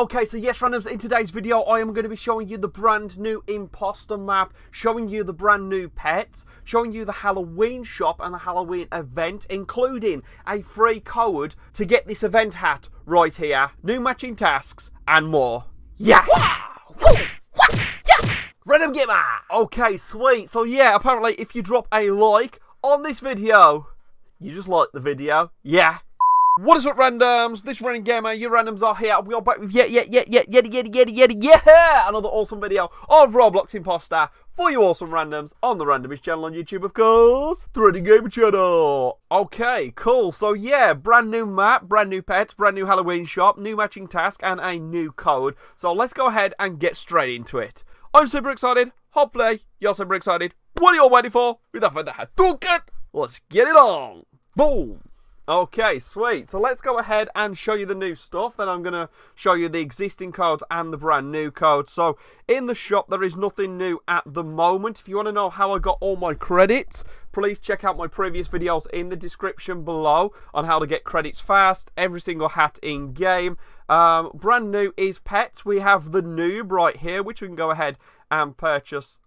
Okay, so yes, randoms, in today's video, I am going to be showing you the brand new imposter map, showing you the brand new pets, showing you the Halloween shop and the Halloween event, including a free code to get this event hat right here, new matching tasks, and more. Yeah! Randem Gamor! Okay, sweet. So yeah, apparently if you drop a like on this video, you just like the video. Yeah. What is up, randoms? This Randem Gamor, your randoms are here. We are back with yet, yet, yet, yet, yet, yet, yet, yet, yet, yeah! Another awesome video of Roblox Imposter for you awesome randoms on the Randomist channel on YouTube, of course. The Randem Gamor channel. Okay, cool. So yeah, brand new map, brand new pets, brand new Halloween shop, new matching task, and a new code. So let's go ahead and get straight into it. I'm super excited. Hopefully, you're super excited. What are you all waiting for? Without further ado, let's get it on. Boom. Okay, sweet. So let's go ahead and show you the new stuff. Then I'm going to show you the existing codes and the brand new codes. So in the shop, there is nothing new at the moment. If you want to know how I got all my credits, please check out my previous videos in the description below on how to get credits fast, every single hat in game. Um, brand new is pets. We have the noob right here, which we can go ahead and purchase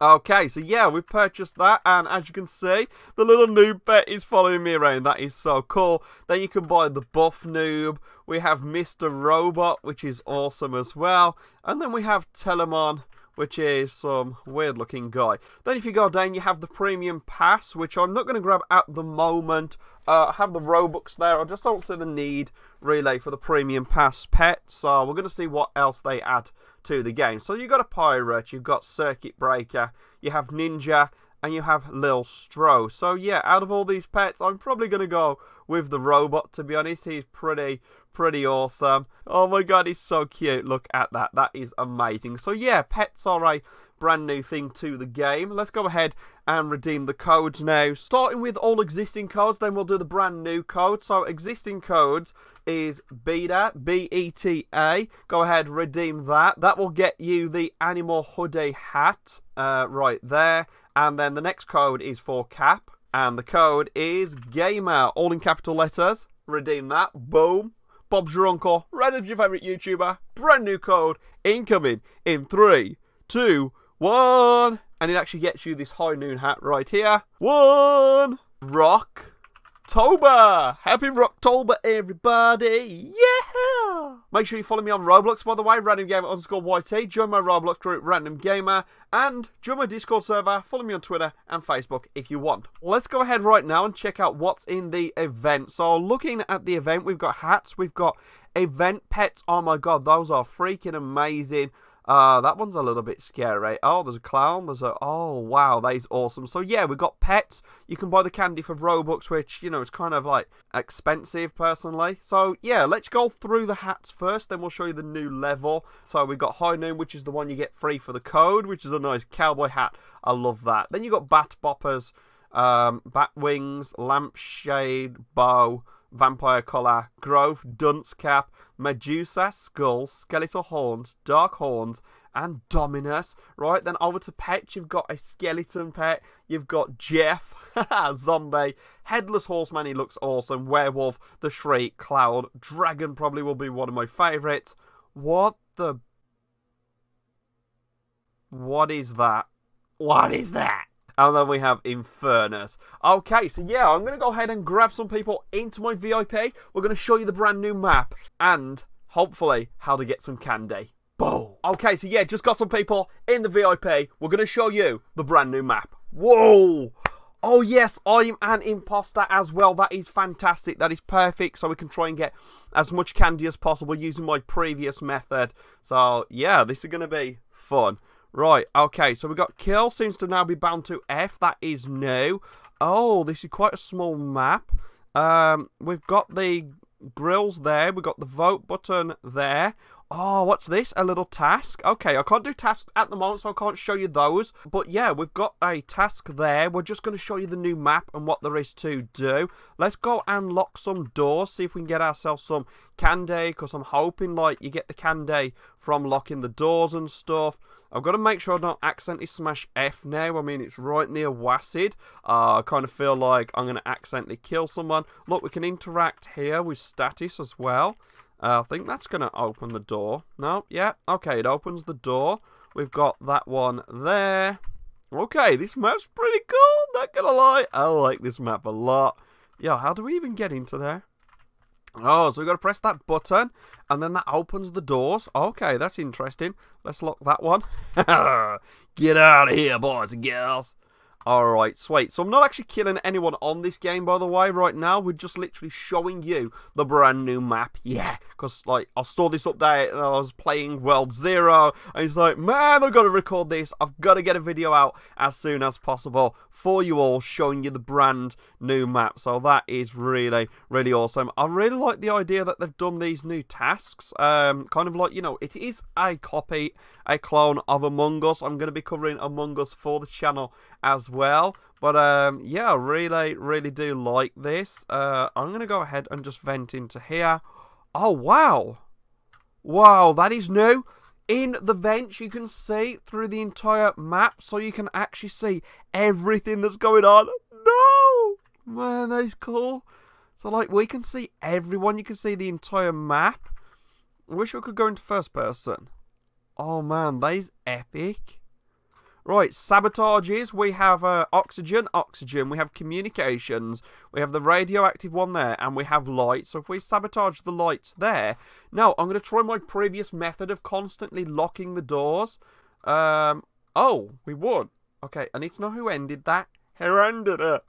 Okay, so yeah, we've purchased that, and as you can see, the little noob pet is following me around. That is so cool. Then you can buy the buff noob. We have Mr. Robot, which is awesome as well. And then we have Telemon, which is some weird looking guy. Then if you go down, you have the premium pass, which I'm not going to grab at the moment. Uh, I have the Robux there. I just don't see the need, really, for the premium pass pet. So we're going to see what else they add to the game. So you've got a pirate, you've got circuit breaker, you have ninja, and you have Lil Stro. So yeah, out of all these pets, I'm probably going to go with the robot, to be honest. He's pretty, pretty awesome. Oh my god, he's so cute. Look at that. That is amazing. So yeah, pets are a brand new thing to the game. Let's go ahead and redeem the codes now. Starting with all existing codes, then we'll do the brand new code. So existing codes is Beta, B-E-T-A. Go ahead, redeem that. That will get you the Animal Hoodie hat uh, right there. And then the next code is for Cap. And the code is Gamer, all in capital letters. Redeem that. Boom. Bob's your uncle. Random's your favourite YouTuber. Brand new code incoming in three, two, one. And it actually gets you this high noon hat right here. One. Rock. Rocktober! Happy Rocktober, everybody! Yeah! Make sure you follow me on Roblox, by the way, Randem Gamor underscore YT. Join my Roblox group, Randem Gamor. And join my Discord server. Follow me on Twitter and Facebook if you want. Let's go ahead right now and check out what's in the event. So, looking at the event, we've got hats, we've got event pets. Oh my god, those are freaking amazing. Uh, that one's a little bit scary. Oh, there's a clown. There's a... Oh, wow. That is awesome. So, yeah, we've got pets. You can buy the candy for Robux, which, you know, it's kind of, like, expensive, personally. So, yeah, let's go through the hats first. Then we'll show you the new level. So, we've got High Noon, which is the one you get free for the code, which is a nice cowboy hat. I love that. Then you got Bat Boppers, um, Bat Wings, Lampshade, Bow, Vampire Collar, Grove, Dunce Cap, Medusa, Skull, Skeletal Horns, Dark Horns, and Dominus. Right, then over to pets, you've got a skeleton pet, you've got Jeff, zombie, Headless Horseman, he looks awesome, Werewolf, The Shriek, Cloud, Dragon probably will be one of my favourites. What the... What is that? What is that? And then we have Infernus. Okay, so yeah, I'm going to go ahead and grab some people into my VIP. We're going to show you the brand new map and hopefully how to get some candy. Boom. Okay, so yeah, just got some people in the VIP. We're going to show you the brand new map. Whoa. Oh yes, I'm an imposter as well. That is fantastic. That is perfect. So we can try and get as much candy as possible using my previous method. So yeah, this is going to be fun. Right, okay, so we've got kill, seems to now be bound to F, that is new. Oh, this is quite a small map. Um, we've got the grills there, we've got the vote button there. Oh, what's this? A little task? Okay, I can't do tasks at the moment, so I can't show you those. But yeah, we've got a task there. We're just going to show you the new map and what there is to do. Let's go and lock some doors, see if we can get ourselves some candy, because I'm hoping, like, you get the candy from locking the doors and stuff. I've got to make sure I don't accidentally smash F now. I mean, it's right near WASD. Uh, I kind of feel like I'm going to accidentally kill someone. Look, we can interact here with status as well. Uh, I think that's going to open the door. No, yeah, okay, it opens the door. We've got that one there. Okay, this map's pretty cool, not gonna lie. I like this map a lot. Yo, how do we even get into there? Oh, so we got to press that button, and then that opens the doors. Okay, that's interesting. Let's lock that one. Get out of here, boys and girls. Alright, sweet. So I'm not actually killing anyone on this game, by the way, right now. We're just literally showing you the brand new map. Yeah, because, like, I saw this update and I was playing World Zero, and it's like, man, I've got to record this. I've got to get a video out as soon as possible for you all, showing you the brand new map. So that is really, really awesome. I really like the idea that they've done these new tasks. Um, kind of like, you know, it is a copy, a clone of Among Us. I'm going to be covering Among Us for the channel as well. But um, yeah, really, really do like this. Uh, I'm going to go ahead and just vent into here. Oh, wow. Wow, that is new. In the vents, you can see through the entire map, so you can actually see everything that's going on. No! Man, that is cool. So, like, we can see everyone. You can see the entire map. I wish we could go into first person. Oh, man, that is epic. Right, sabotages. We have uh, oxygen, oxygen. We have communications. We have the radioactive one there, and we have light. So if we sabotage the lights there, now I'm going to try my previous method of constantly locking the doors. Um, oh, we won. Okay, I need to know who ended that. Who ended it?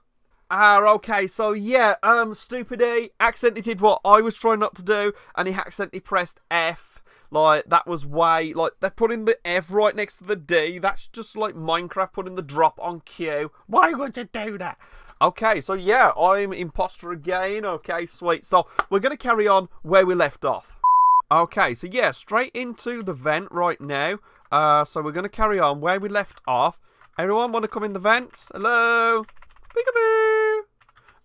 Ah, okay, so yeah, um, Stupid E accidentally did what I was trying not to do, and he accidentally pressed F like, that was way, like, they're putting the F right next to the D. That's just like Minecraft putting the drop on Q. Why would you do that? Okay, so yeah, I'm imposter again. Okay, sweet. So, we're going to carry on where we left off. Okay, so yeah, straight into the vent right now. Uh, so we're going to carry on where we left off. Everyone want to come in the vents? Hello? Peekaboo!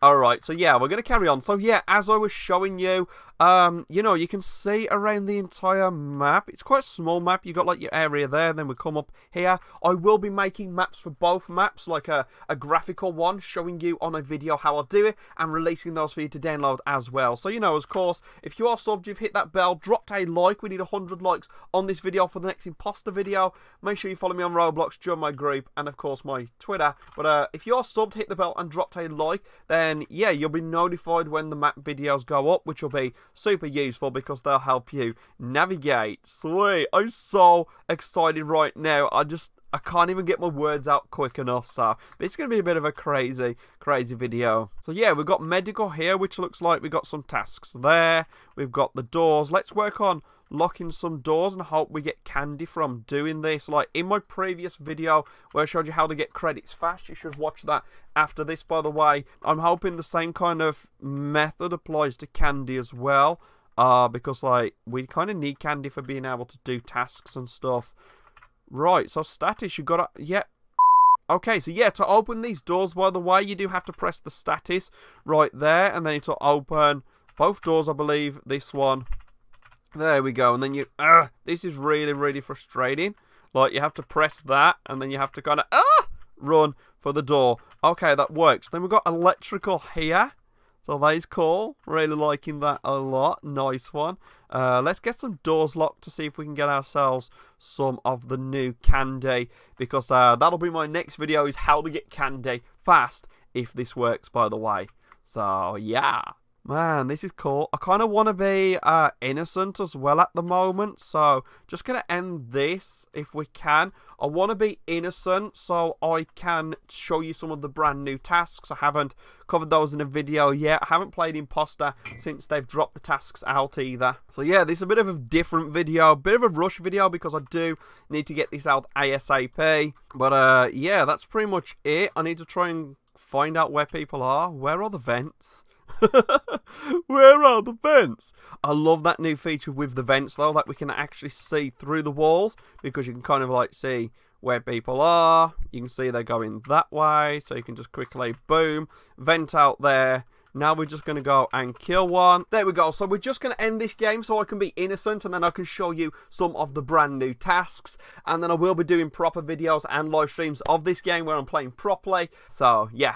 Alright, so yeah, we're going to carry on. So yeah, as I was showing you, um, you know, you can see around the entire map. It's quite a small map. You got like your area there, then we come up here. I will be making maps for both maps, like a, a graphical one, showing you on a video how I do it, and releasing those for you to download as well. So, you know, of course, if you are subbed, you've hit that bell, dropped a like. We need 100 likes on this video for the next imposter video. Make sure you follow me on Roblox, join my group, and of course my Twitter. But uh, if you are subbed, hit the bell and dropped a like, then yeah, you'll be notified when the map videos go up, which will be super useful because they'll help you navigate. Sweet. I'm so excited right now. I just I can't even get my words out quick enough, so it's going to be a bit of a crazy, crazy video. So yeah, we've got medical here, which looks like we've got some tasks there. We've got the doors. Let's work on locking some doors and hope we get candy from doing this. Like in my previous video where I showed you how to get credits fast, you should watch that after this, by the way. I'm hoping the same kind of method applies to candy as well. Uh, because, like, we kind of need candy for being able to do tasks and stuff. Right, so status, you got to... Yeah, Okay, so yeah, to open these doors, by the way, you do have to press the status right there, and then it'll open both doors, I believe. This one there we go. And then you, uh, this is really, really frustrating. Like, you have to press that, and then you have to kind of, uh, run for the door. Okay, that works. Then we've got electrical here. So that is cool. Really liking that a lot. Nice one. Uh, let's get some doors locked to see if we can get ourselves some of the new candy. Because uh, that'll be my next video is how to get candy fast if this works, by the way. So, yeah. Man, this is cool. I kind of want to be uh, innocent as well at the moment, so just going to end this if we can. I want to be innocent so I can show you some of the brand new tasks. I haven't covered those in a video yet. I haven't played Imposter since they've dropped the tasks out either. So yeah, this is a bit of a different video, a bit of a rush video because I do need to get this out ASAP. But uh, yeah, that's pretty much it. I need to try and find out where people are. Where are the vents? Where are the vents? I love that new feature with the vents though, that we can actually see through the walls because you can kind of like see where people are. You can see they're going that way, so you can just quickly, boom, vent out there. Now we're just going to go and kill one. There we go. So we're just going to end this game so I can be innocent and then I can show you some of the brand new tasks. And then I will be doing proper videos and live streams of this game where I'm playing properly. So yeah,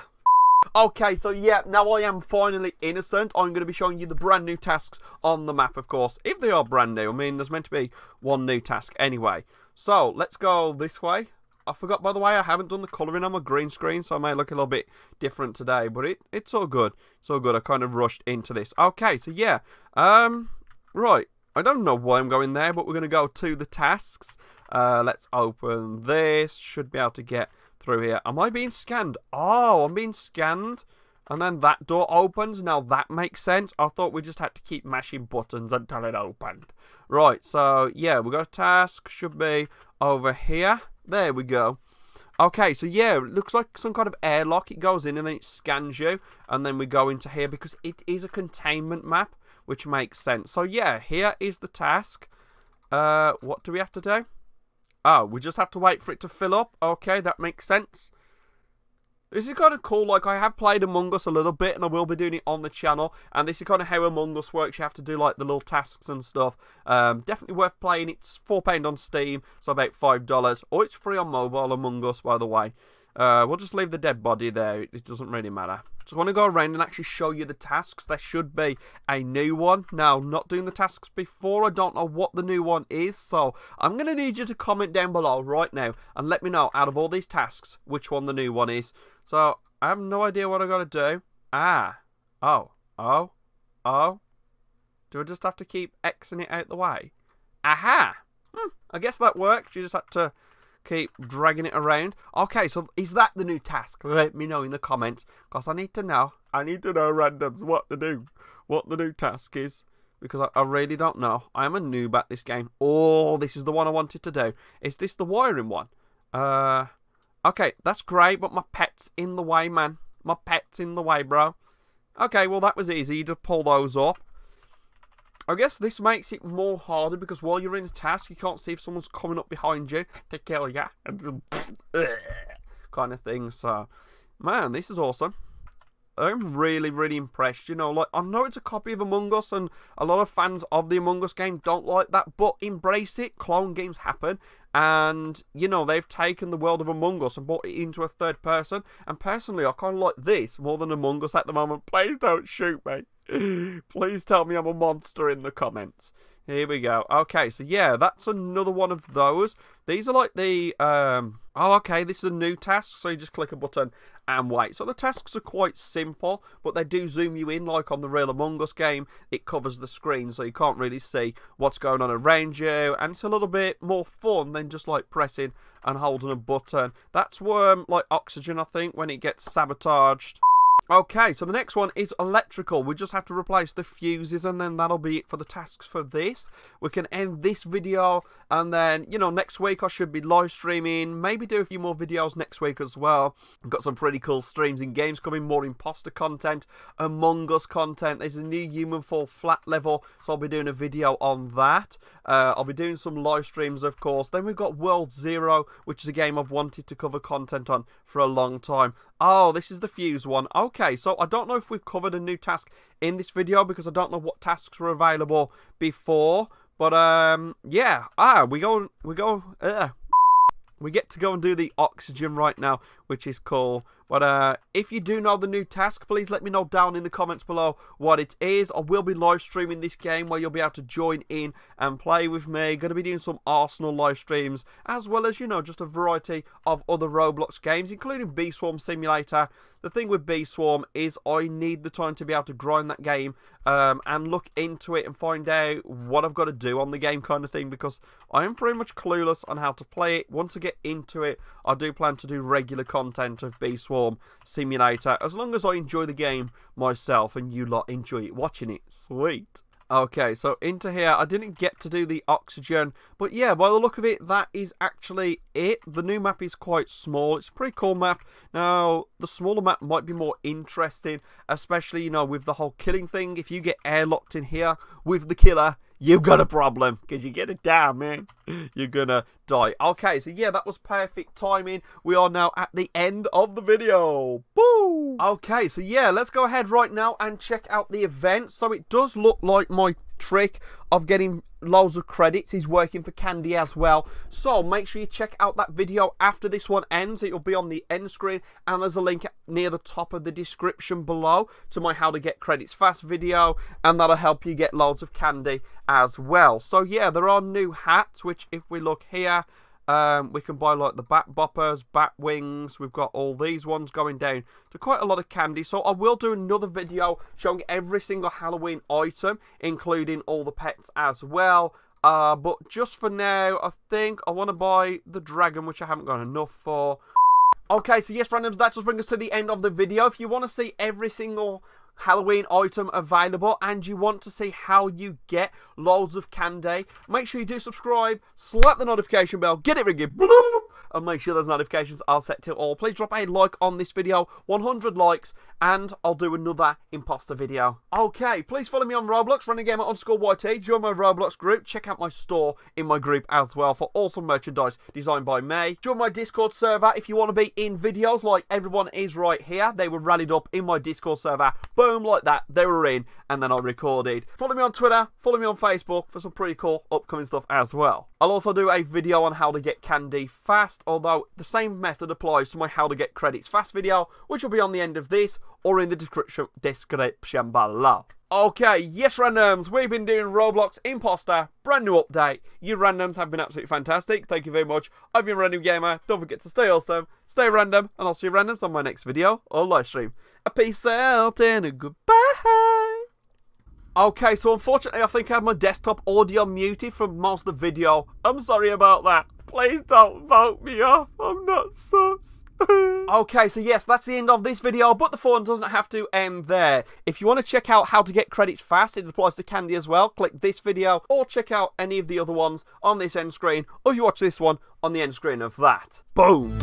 Okay, so yeah, now I am finally innocent. I'm going to be showing you the brand new tasks on the map, of course, if they are brand new. I mean, there's meant to be one new task anyway. So, let's go this way. I forgot, by the way, I haven't done the colouring on my green screen, so I may look a little bit different today, but it, it's all good. It's all good. I kind of rushed into this. Okay, so yeah. Um, right. I don't know why I'm going there, but we're going to go to the tasks. Uh, let's open this. Should be able to get through here. Am I being scanned? Oh, I'm being scanned. And then that door opens. Now that makes sense. I thought we just had to keep mashing buttons until it opened. Right, so yeah, we've got a task. Should be over here. There we go. Okay, so yeah, it looks like some kind of airlock. It goes in and then it scans you. And then we go into here because it is a containment map, which makes sense. So yeah, here is the task. Uh, what do we have to do? Oh, we just have to wait for it to fill up. Okay, that makes sense. This is kind of cool. Like, I have played Among Us a little bit, and I will be doing it on the channel. And this is kind of how Among Us works. You have to do, like, the little tasks and stuff. Um, definitely worth playing. It's £4 on Steam, so about $5. Or it's free on mobile, Among Us, by the way. Uh, we'll just leave the dead body there. It doesn't really matter. So I want to go around and actually show you the tasks. There should be a new one. Now, not doing the tasks before, I don't know what the new one is. So I'm going to need you to comment down below right now and let me know out of all these tasks which one the new one is. So I have no idea what i got to do. Ah. Oh. Oh. Oh. Do I just have to keep Xing it out the way? Aha! Hmm, I guess that works. You just have to keep dragging it around. Okay, so is that the new task? Let me know in the comments, because I need to know. I need to know, randoms, what to do, what the new task is, because I, I really don't know. I am a noob at this game. Oh, this is the one I wanted to do. Is this the wiring one? Uh, okay, that's great, but my pet's in the way, man. My pet's in the way, bro. Okay, well, that was easy to pull those up. I guess this makes it more harder because while you're in a task, you can't see if someone's coming up behind you to kill you. kind of thing. So, man, this is awesome. I'm really, really impressed. You know, like, I know it's a copy of Among Us, and a lot of fans of the Among Us game don't like that, but embrace it. Clone games happen, and, you know, they've taken the world of Among Us and brought it into a third person, and personally, I kind of like this more than Among Us at the moment. Please don't shoot me. Please tell me I'm a monster in the comments. Here we go. Okay, so yeah, that's another one of those. These are like the, um, oh, okay, this is a new task, so you just click a button and wait. So the tasks are quite simple, but they do zoom you in, like on the real Among Us game. It covers the screen, so you can't really see what's going on around you, and it's a little bit more fun than just like pressing and holding a button. That's um, like Oxygen, I think, when it gets sabotaged. Okay, so the next one is electrical. We just have to replace the fuses and then that'll be it for the tasks for this. We can end this video and then, you know, next week I should be live streaming. Maybe do a few more videos next week as well. I've got some pretty cool streams and games coming, more imposter content, Among Us content. There's a new Human Fall flat level, so I'll be doing a video on that. Uh, I'll be doing some live streams, of course. Then we've got World Zero, which is a game I've wanted to cover content on for a long time. Oh, this is the fuse one. Okay, so I don't know if we've covered a new task in this video because I don't know what tasks were available before. But um, yeah, ah, we go, we go, uh, we get to go and do the oxygen right now, which is cool. But uh, if you do know the new task, please let me know down in the comments below what it is. I will be live streaming this game where you'll be able to join in and play with me. Going to be doing some Arsenal live streams, as well as, you know, just a variety of other Roblox games, including Bee Swarm Simulator. The thing with Bee Swarm is I need the time to be able to grind that game um, and look into it and find out what I've got to do on the game kind of thing because I am pretty much clueless on how to play it. Once I get into it, I do plan to do regular content of Bee Swarm Simulator, as long as I enjoy the game myself and you lot enjoy watching it. Sweet. Okay, so into here, I didn't get to do the oxygen, but yeah, by the look of it, that is actually it. The new map is quite small. It's a pretty cool map. Now, the smaller map might be more interesting, especially, you know, with the whole killing thing. If you get airlocked in here with the killer, you've got a problem because you get it down, man. You're gonna die. Okay, so yeah, that was perfect timing. We are now at the end of the video. Boo! Okay, so yeah, let's go ahead right now and check out the event. So it does look like my trick of getting loads of credits is working for Candy as well. So make sure you check out that video after this one ends. It'll be on the end screen and there's a link near the top of the description below to my how to get credits fast video and that'll help you get loads of candy as well. So yeah, there are new hats which if we look here um, we can buy like the bat boppers, bat wings. We've got all these ones going down to quite a lot of candy. So I will do another video showing every single Halloween item, including all the pets as well. Uh, but just for now, I think I want to buy the dragon, which I haven't got enough for. Okay, so yes, randoms, that just brings us to the end of the video. If you want to see every single Halloween item available and you want to see how you get loads of candy, make sure you do subscribe, slap the notification bell, get it ringing, and make sure those notifications are set to all. Please drop a like on this video, 100 likes, and I'll do another imposter video. Okay, please follow me on Roblox, Randem Gamor underscore YT, join my Roblox group, check out my store in my group as well for awesome merchandise designed by me. Join my Discord server if you want to be in videos like everyone is right here. They were rallied up in my Discord server. Boom, like that, they were in, and then I recorded. Follow me on Twitter, follow me on Facebook for some pretty cool upcoming stuff as well. I'll also do a video on how to get candy fast, although the same method applies to my how to get credits fast video, which will be on the end of this or in the description, description below. Okay, yes randoms, we've been doing Roblox Imposter, brand new update. You randoms have been absolutely fantastic, thank you very much. I've been Randem Gamor, don't forget to stay awesome, stay random, and I'll see you randoms on my next video or live stream. A peace out and a goodbye. Okay, so unfortunately I think I have my desktop audio muted for most of the video. I'm sorry about that. Please don't vote me off. I'm not sus. okay, so yes, that's the end of this video, but the fun doesn't have to end there. If you want to check out how to get credits fast, it applies to Candy as well, click this video, or check out any of the other ones on this end screen, or you watch this one on the end screen of that. Boom!